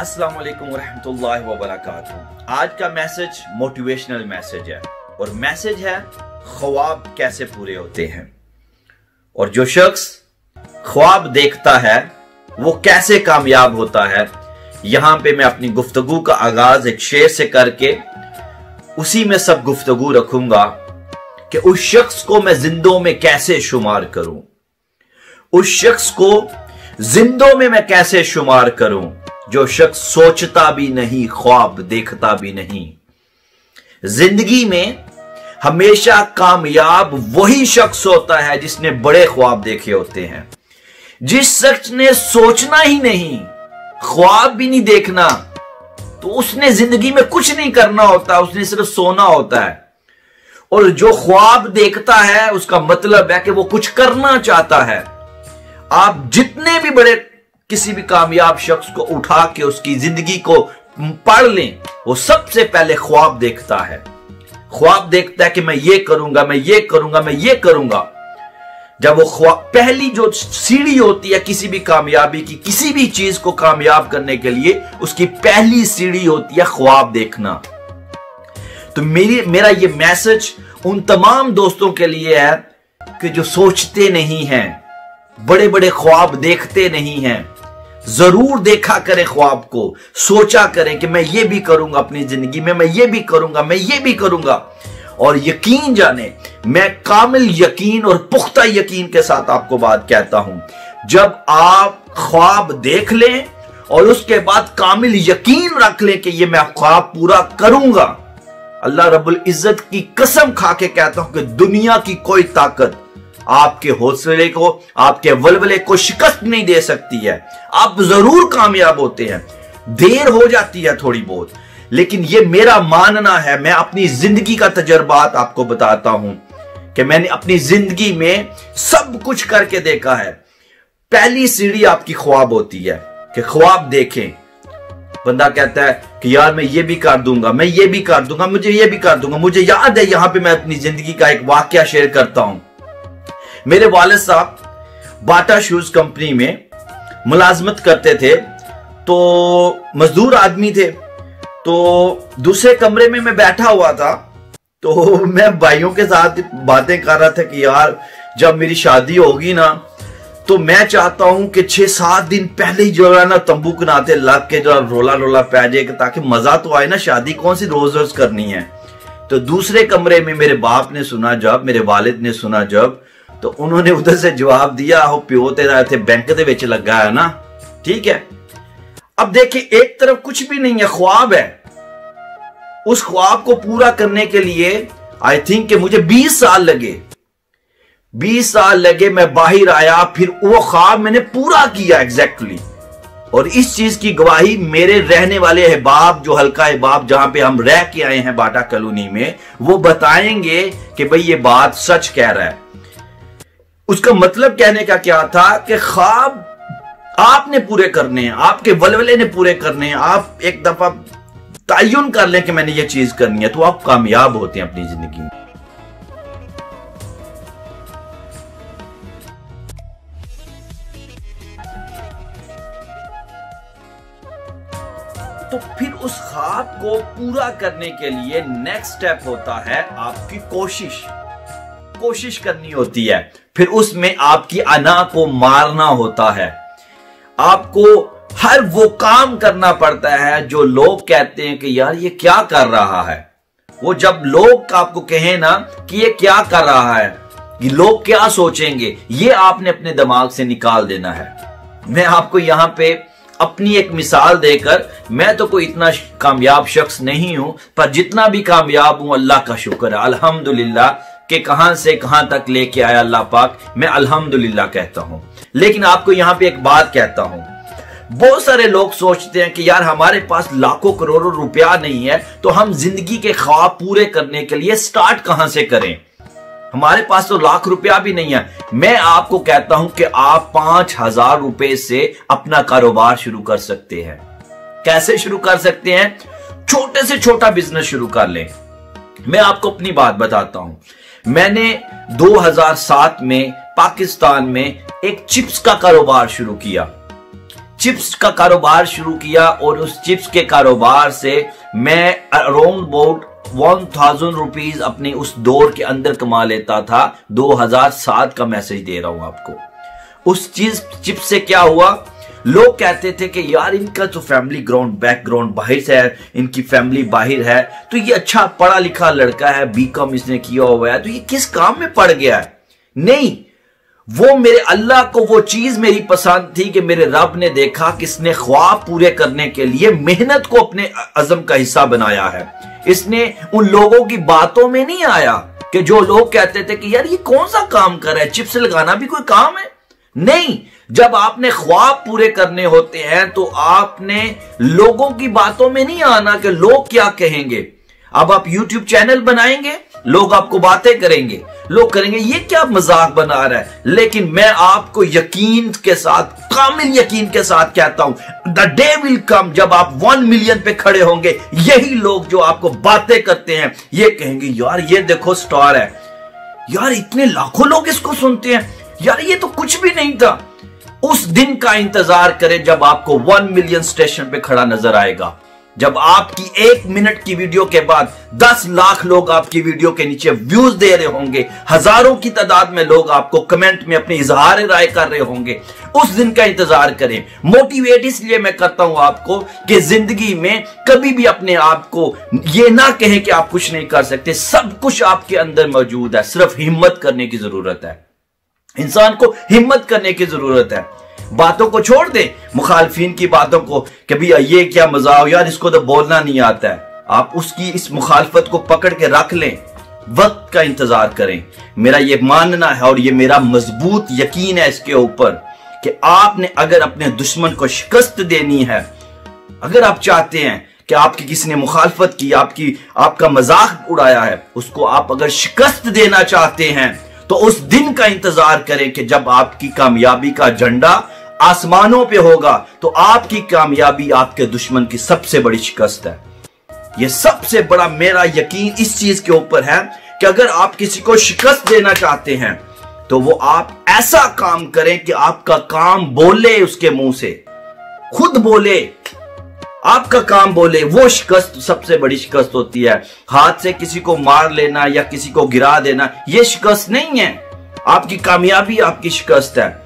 अस्सलाम वालेकुम रहमतुल्लाहि व बरकातहू आज का मैसेज मोटिवेशनल मैसेज है। और मैसेज है, ख्वाब कैसे पूरे होते हैं? और जो शख्स ख्वाब देखता है, वो कैसे कामयाब होता है? यहाँ पे मैं अपनी गुफ्तगु का आगाज़ एक शेर से करके उसी में सब गुफ्तगु रखूँगा कि उस शख्स को मैं जिंदों में कैसे शुमार करूँ? उस शख्स को जिंदों में मैं कैसे शुमार करूँ? जो शख्स सोचता भी नहीं, ख्वाब देखता भी नहीं। ज़िंदगी में हमेशा कामयाब वही शख्स होता है जिसने बड़े ख्वाब देखे होते हैं। जिस शख्स ने सोचना ही नहीं, ख्वाब भी नहीं देखना तो उसने ज़िंदगी में कुछ नहीं करना होता, उसने सिर्फ़ सोना होता है। और जो ख्वाब देखता है, उसका मतलब है कि वो कुछ करना चाहता है। आप जितने भी बड़े किसी भी कामयाब शख्स को उठा के उसकी ज़िंदगी को पढ़ लें, वो सबसे पहले ख्वाब देखता है। ख्वाब देखता है कि मैं ये करूँगा, मैं ये करूँगा, मैं ये करूँगा। जब वो ख्वाब पहली जो सीढ़ी होती है किसी भी कामयाबी की, किसी भी चीज़ को कामयाब करने के लिए, उसकी पहली सीढ़ी होती है ख्वाब देखना। तो मेरी, मेरा ये मैसेज उन तमाम दोस्तों के लिए है कि जो सोचते नहीं हैं बड़े बड़े ख्वाब देखते नहीं हैं ज़रूर देखा करें ख्वाब को, सोचा करें कि मैं ये भी करूँगा अपनी ज़िंदगी में, मैं ये भी करूँगा, मैं ये भी करूँगा। और यकीन जाने, मैं कामिल यकीन और पुख्ता यकीन के साथ आपको बात कहता हूँ। जब आप ख्वाब देख लें और उसके बाद कामिल यकीन रख लें कि ये मैं ख्वाब पूरा करूँगा, अल्लाह रब्बुल इज़्ज़त की कसम खा के कहता हूँ कि दुनिया की कोई ताकत आपके हौसले को, आपके वलवले को शिकस्त नहीं दे सकती है। आप ज़रूर कामयाब होते हैं। देर हो जाती है थोड़ी बहुत। लेकिन ये मेरा मानना है, मैं अपनी ज़िंदगी का तजर्बात आपको बताता हूँ कि मैंने अपनी ज़िंदगी में सब कुछ करके देखा है। पहली सीढ़ी आपकी ख्वाब होती है कि ख्वाब देखें। बंदा कहता है कि यार मैं ये भी कर दूँगा, मैं ये भी कर दूँगा, मुझे ये भी कर दूँगा, मुझे याद है यहाँ पे मैं अपनी ज़िंदगी का एक वाक्य शेयर करता हूँ। मेरे वाले साहब बाटा शूज़ कंपनी में मुलाजमत करते थे तो मजदूर आदमी थे। तो दूसरे कमरे में मैं बैठा हुआ था तो मैं भाइयों के साथ बातें कर रहा था कि यार, जब मेरी शादी होगी ना तो मैं चाहता हूँ कि छह सात दिन पहले ही जो है ना तंबू कनाते लग के जो रोला रोला पै जाए ताकि मज़ा तो आए ना, शादी कौन सी रोज रोज करनी है। तो दूसरे कमरे में मेरे बाप ने सुना जब, मेरे वालिद ने सुना जब तो उन्होंने उधर से जवाब दिया हो प्यो, तेरा थे बैंक के लगा है ना? ठीक है? अब देखिए, एक तरफ़ कुछ भी नहीं है, ख्वाब है। उस ख्वाब को पूरा करने के लिए आई थिंक कि मुझे 20 साल लगे। 20 साल लगे, मैं बाहर आया, फिर वो ख्वाब मैंने पूरा किया एग्जैक्टली और इस चीज़ की गवाही मेरे रहने वाले अहबाब, जो हल्का अहबाब जहाँ पे हम रह के आए हैं बाटा कॉलोनी में, वो बताएँगे कि भाई ये बात सच कह रहा है। उसका मतलब कहने का क्या था कि ख्वाब आपने पूरे करने हैं, आपके वलवले ने पूरे करने हैं, आप एक दफ़ा तयन कर लें कि मैंने ये चीज़ करनी है तो आप कामयाब होते हैं अपनी ज़िंदगी में। तो फिर उस ख्वाब को पूरा करने के लिए नेक्स्ट स्टेप होता है आपकी कोशिश। कोशिश करनी होती है। फिर उसमें आपकी अना को मारना होता है। आपको हर वो काम करना पड़ता है जो लोग कहते हैं कि यार ये क्या कर रहा है। वो जब लोग आपको कहें ना कि ये क्या कर रहा है ये लोग क्या सोचेंगे, ये आपने अपने दिमाग से निकाल देना है। मैं आपको यहाँ पे अपनी एक मिसाल देकर, मैं तो कोई इतना कामयाब शख्स नहीं हूँ, पर जितना भी कामयाब हूँ, अल्लाह का शुक्र है, अल्हम्दुलिल्लाह कि कहाँ से कहाँ तक लेके आया अल्लाह पाक, मैं अल्हम्दुलिल्लाह कहता हूँ। लेकिन आपको यहाँ पे एक बात कहता हूँ। बहुत सारे लोग सोचते हैं कि यार हमारे पास लाखों करोड़ों रुपया नहीं है तो हम ज़िंदगी के ख्वाब पूरे करने के लिए स्टार्ट कहाँ से करें? हमारे पास तो लाख रुपया भी नहीं है। मैं आपको कहता हूँ कि आप पाँच हज़ार रुपए से अपना कारोबार शुरू कर सकते हैं। कैसे शुरू कर सकते हैं? छोटे से छोटा बिज़नेस शुरू कर लें। मैं आपको अपनी बात बताता हूँ। मैंने 2007 में पाकिस्तान में एक चिप्स का कारोबार शुरू किया। चिप्स का कारोबार शुरू किया और उस चिप्स के कारोबार से मैं around about one thousand rupees अपने उस दौर के अंदर कमा लेता था। 2007 का मैसेज दे रहा हूँ आपको। उस चीज़ चिप्स से क्या हुआ? लोग कहते थे कि यार, इनका तो फैमिली ग्राउंड बैकग्राउंड बाहर से है, इनकी फैमिली बाहर है। तो ये अच्छा पढ़ा लिखा लड़का है बीकॉम इसने किया हुआ है। तो ये किस काम में पड़ गया है? नहीं, वो मेरे अल्लाह को, वो चीज़ मेरी पसंद थी कि मेरे रब ने देखा कि इसने ख्वाब पूरे करने के लिए मेहनत को अपने अजम का हिस्सा बनाया है। इसने उन लोगों की बातों में नहीं आया कि जो लोग कहते थे कि यार, ये कौन सा काम कर रहा है? चिप्स लगाना भी कोई काम है? नहीं जब आपने ख्वाब पूरे करने होते हैं तो आपने लोगों की बातों में नहीं आना कि लोग क्या कहेंगे। अब आप YouTube चैनल बनाएँगे, लोग आपको बातें करेंगे। लोग करेंगे, ये क्या मज़ाक बना रहा है? लेकिन मैं आपको यकीन के साथ, कामिल यकीन के साथ कहता हूँ द डे विल कम जब आप वन मिलियन पे खड़े होंगे। यही लोग जो आपको बातें करते हैं, ये कहेंगे, यार, ये देखो स्टार है। यार, इतने लाखों लोग इसको सुनते हैं। यार, ये तो कुछ भी नहीं था। उस दिन का इंतज़ार करें जब आपको वन मिलियन स्टेशन पे खड़ा नज़र आएगा। जब आपकी एक मिनट की वीडियो के बाद दस लाख लोग आपकी वीडियो के नीचे व्यूज़ दे रहे होंगे, हज़ारों की तादाद में लोग आपको कमेंट में अपने इजहार राय कर रहे होंगे। उस दिन का इंतज़ार करें। मोटिवेट इसलिए मैं करता हूँ आपको कि ज़िंदगी में कभी भी अपने आप को ये ना कहें कि आप कुछ नहीं कर सकते। सब कुछ आपके अंदर मौजूद है। सिर्फ़ हिम्मत करने की ज़रूरत है। इंसान को हिम्मत करने की ज़रूरत है। बातों को छोड़ दे। मुखालफिन की बातों को कि भैया ये क्या मज़ाक यार इसको तो बोलना नहीं आता है। आप उसकी इस मुखालफत को पकड़ के रख लें। वक्त का इंतज़ार करें। मेरा ये मानना है और ये मेरा मज़बूत यकीन है इसके ऊपर कि आपने अगर अपने दुश्मन को शिकस्त देनी है, अगर आप चाहते हैं कि आपकी किसी ने मुखालफत की, आपकी, आपका मज़ाक उड़ाया है, उसको आप अगर शिकस्त देना चाहते हैं तो उस दिन का इंतज़ार करें कि जब आपकी कामयाबी का झंडा आसमानों पे होगा तो आपकी कामयाबी आपके दुश्मन की सबसे बड़ी शिकस्त है। यह सबसे बड़ा मेरा यकीन इस चीज़ के ऊपर है कि अगर आप किसी को शिकस्त देना चाहते हैं तो वो आप ऐसा काम करें कि आपका काम बोले उसके मुँह से, खुद बोले। आपका काम बोले, वो शिकस्त, सबसे बड़ी शिकस्त होती है। हाथ से किसी को मार लेना या किसी को गिरा देना, ये शिकस्त नहीं है। आपकी कामयाबी आपकी शिकस्त है।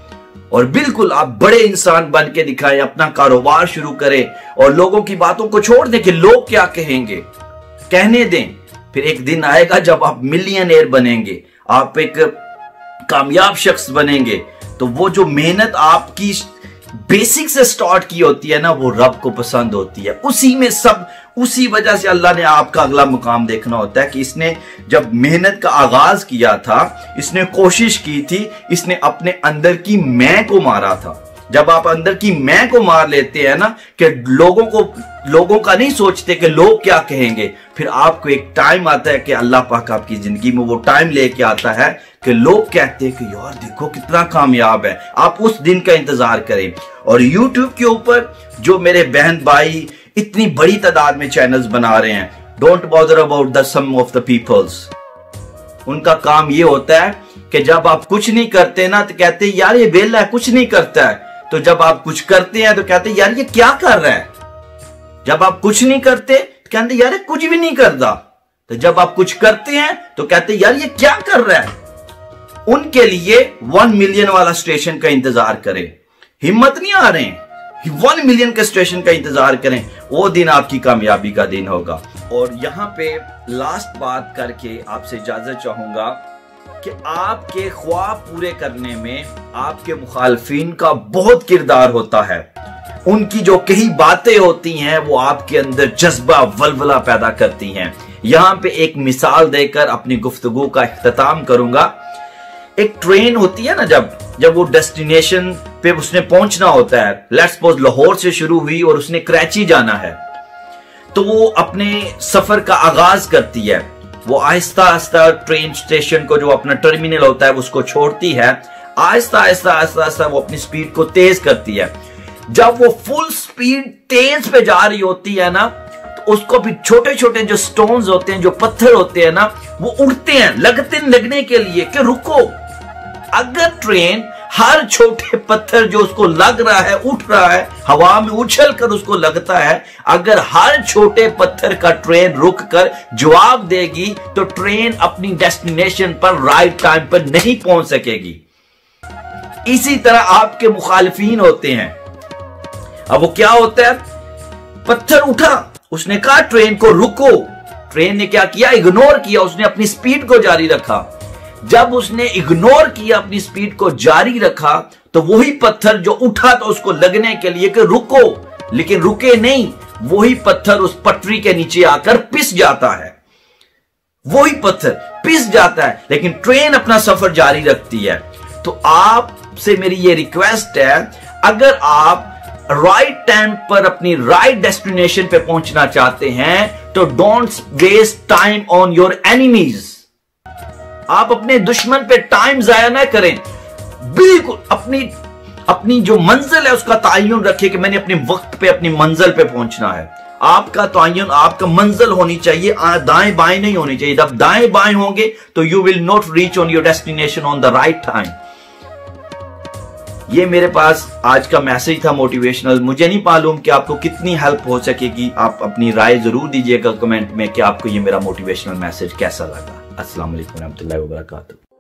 और बिल्कुल आप बड़े इंसान बन के दिखाएँ, अपना कारोबार शुरू करें और लोगों की बातों को छोड़ दें कि लोग क्या कहेंगे। कहने दें, फिर एक दिन आएगा जब आप मिलियन बनेंगे, आप एक कामयाब शख्स बनेंगे। तो वो जो मेहनत आपकी बेसिक से स्टार्ट की होती है ना, वो रब को पसंद होती है। उसी में सब, उसी वजह से अल्लाह ने आपका अगला मुकाम देखना होता है कि इसने जब मेहनत का आगाज़ किया था, इसने कोशिश की थी, इसने अपने अंदर की मैं को मारा था। जब आप अंदर की मैं को मार लेते हैं ना, कि लोगों को, लोगों का नहीं सोचते कि लोग क्या कहेंगे, फिर आपको एक टाइम आता है कि अल्लाह पाक आपकी ज़िंदगी में वो टाइम लेके आता है कि लोग कहते हैं कि यार देखो कितना कामयाब है, आप उस दिन का इंतज़ार करें। और यूट्यूब के ऊपर जो मेरे बहन भाई इतनी बड़ी तादाद में चैनल्स बना रहे हैं don't bother about the sum of the peoples उनका काम ये होता है कि जब आप कुछ नहीं करते ना तो कहते यार ये बेल है, कुछ नहीं करता है। तो जब आप कुछ करते हैं तो कहते यार, ये क्या कर रहा है? जब आप कुछ नहीं करते तो कहते यार कुछ भी नहीं करता। तो जब आप कुछ करते हैं तो कहते यार, ये क्या कर रहा है? उनके लिए वन मिलियन वाला स्टेशन का इंतज़ार करें। हिम्मत नहीं आ रहे वन मिलियन के स्टेशन का इंतज़ार करें। वो दिन आपकी कामयाबी का दिन होगा। और यहाँ पे लास्ट बात करके आपसे इजाज़त चाहूँगा। कि आपके ख्वाब पूरे करने में आपके मुखालफिन का बहुत किरदार होता है। उनकी जो कई बातें होती हैं, वो आपके अंदर जज्बा, वलवला पैदा करती हैं। यहाँ पे एक मिसाल देकर अपनी गुफ्तगु का अख्ताम करूँगा। एक ट्रेन होती है ना जब जब वो डेस्टिनेशन पे उसने पहुँचना होता है। लेट्स सपोज़ लाहौर से शुरू हुई और उसने कराची जाना है। तो वो अपने सफ़र का आगाज़ करती है। वो आहिस्ता आहिस्ता ट्रेन स्टेशन को जो अपना टर्मिनल होता है, उसको छोड़ती है। आहिस्ता आहिस्ता आहिस्ता आहिस्ता वो अपनी स्पीड को तेज करती है। जब वो फुल स्पीड तेज पे जा रही होती है ना तो उसको भी छोटे छोटे जो स्टोन्स होते हैं, जो पत्थर होते हैं ना, वो उड़ते हैं लगते लगने के लिए कि रुको। अगर ट्रेन हर छोटे पत्थर जो उसको लग रहा है, उठ रहा है, हवा में उछल कर उसको लगता है, अगर हर छोटे पत्थर का ट्रेन रुक कर जवाब देगी तो ट्रेन अपनी डेस्टिनेशन पर राइट टाइम पर नहीं पहुँच सकेगी। इसी तरह आपके मुखालफीन होते हैं। अब वो क्या होता है? पत्थर उठा, उसने कहा ट्रेन को रुको। ट्रेन ने क्या किया? इग्नोर किया, उसने अपनी स्पीड को जारी रखा। जब उसने इग्नोर किया, अपनी स्पीड को जारी रखा तो वही पत्थर जो उठा तो उसको लगने के लिए कि रुको। लेकिन रुके नहीं, वही पत्थर उस पटरी के नीचे आकर पिस जाता है। वही पत्थर पिस जाता है, लेकिन ट्रेन अपना सफ़र जारी रखती है। तो आपसे मेरी ये रिक्वेस्ट है, अगर आप राइट टाइम पर अपनी राइट डेस्टिनेशन पे पहुँचना चाहते हैं तो don't waste time on your enemies आप अपने दुश्मन पे टाइम जाया ना करें। बिल्कुल अपनी अपनी जो मंजिल है, उसका तयन रखिए कि मैंने अपने वक्त पे, अपनी मंजिल पे पहुँचना है। आपका तयन आपका मंजिल होनी चाहिए दाएँ बाएँ नहीं होनी चाहिए। जब दाएँ बाएँ होंगे तो you will not reach on your destination on the right time ये मेरे पास आज का मैसेज था मोटिवेशनल मुझे नहीं मालूम कि आपको कितनी हेल्प हो सकेगी। आप अपनी राय ज़रूर दीजिएगा कमेंट में कि आपको ये मेरा मोटिवेशनल मैसेज कैसा लगा। अस्सलाम वालेकुम रहमतुल्लाहि व बरकातहू